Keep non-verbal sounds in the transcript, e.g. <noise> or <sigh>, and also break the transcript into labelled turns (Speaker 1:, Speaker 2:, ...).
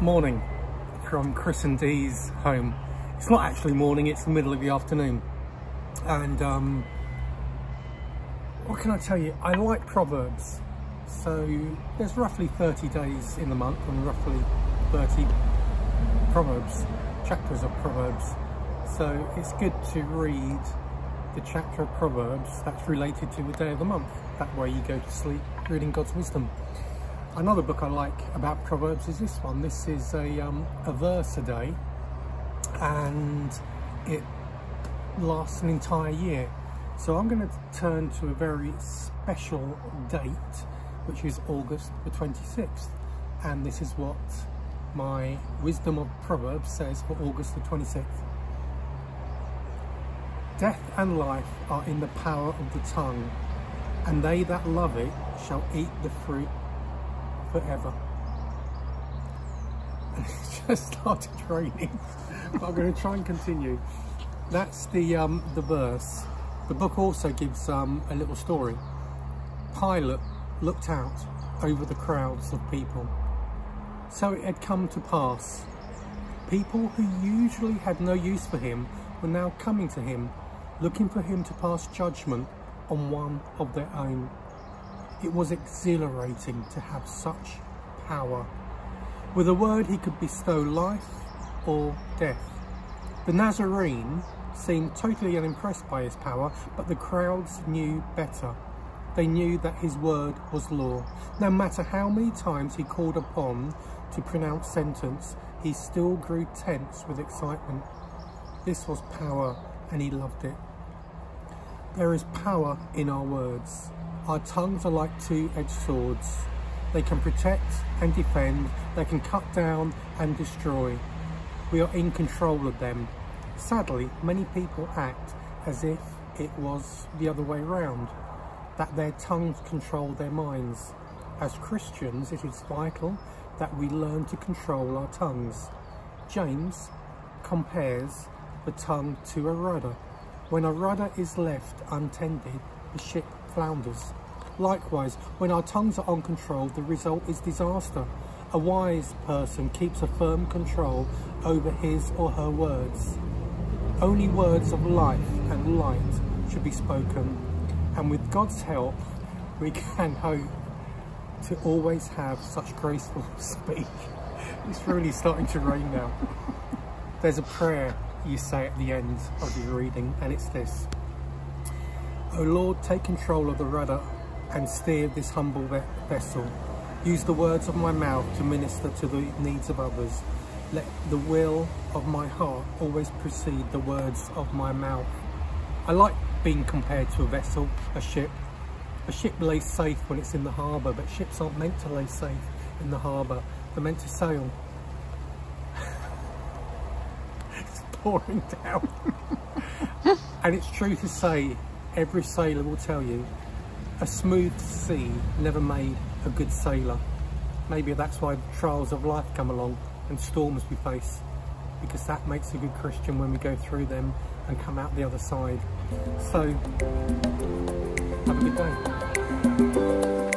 Speaker 1: morning from Chris and Dee's home. It's not actually morning, it's the middle of the afternoon. And um, what can I tell you? I like Proverbs. So there's roughly 30 days in the month and roughly 30 Proverbs, chapters of Proverbs. So it's good to read the chapter of Proverbs that's related to the day of the month. That way you go to sleep reading God's wisdom. Another book I like about Proverbs is this one. This is a, um, a verse a day and it lasts an entire year. So I'm going to turn to a very special date, which is August the 26th. And this is what my Wisdom of Proverbs says for August the 26th. Death and life are in the power of the tongue, and they that love it shall eat the fruit forever. And it's just started raining, but <laughs> I'm going to try and continue. That's the um, the verse. The book also gives um, a little story. Pilate looked out over the crowds of people. So it had come to pass. People who usually had no use for him were now coming to him, looking for him to pass judgment on one of their own. It was exhilarating to have such power. With a word he could bestow life or death. The Nazarene seemed totally unimpressed by his power, but the crowds knew better. They knew that his word was law. No matter how many times he called upon to pronounce sentence, he still grew tense with excitement. This was power and he loved it. There is power in our words. Our tongues are like two-edged swords. They can protect and defend, they can cut down and destroy. We are in control of them. Sadly, many people act as if it was the other way round, that their tongues control their minds. As Christians, it is vital that we learn to control our tongues. James compares the tongue to a rudder. When a rudder is left untended, the ship flounders. Likewise, when our tongues are uncontrolled, the result is disaster. A wise person keeps a firm control over his or her words. Only words of life and light should be spoken, and with God's help, we can hope to always have such graceful <laughs> speech. It's really starting to rain now. There's a prayer you say at the end of your reading, and it's this. O Lord, take control of the rudder and steer this humble vessel. Use the words of my mouth to minister to the needs of others. Let the will of my heart always precede the words of my mouth. I like being compared to a vessel, a ship. A ship lays safe when it's in the harbour, but ships aren't meant to lay safe in the harbour. They're meant to sail. <laughs> it's pouring down. <laughs> and it's true to say, every sailor will tell you, a smooth sea never made a good sailor. Maybe that's why trials of life come along and storms we face, because that makes a good Christian when we go through them and come out the other side. So, have a good day.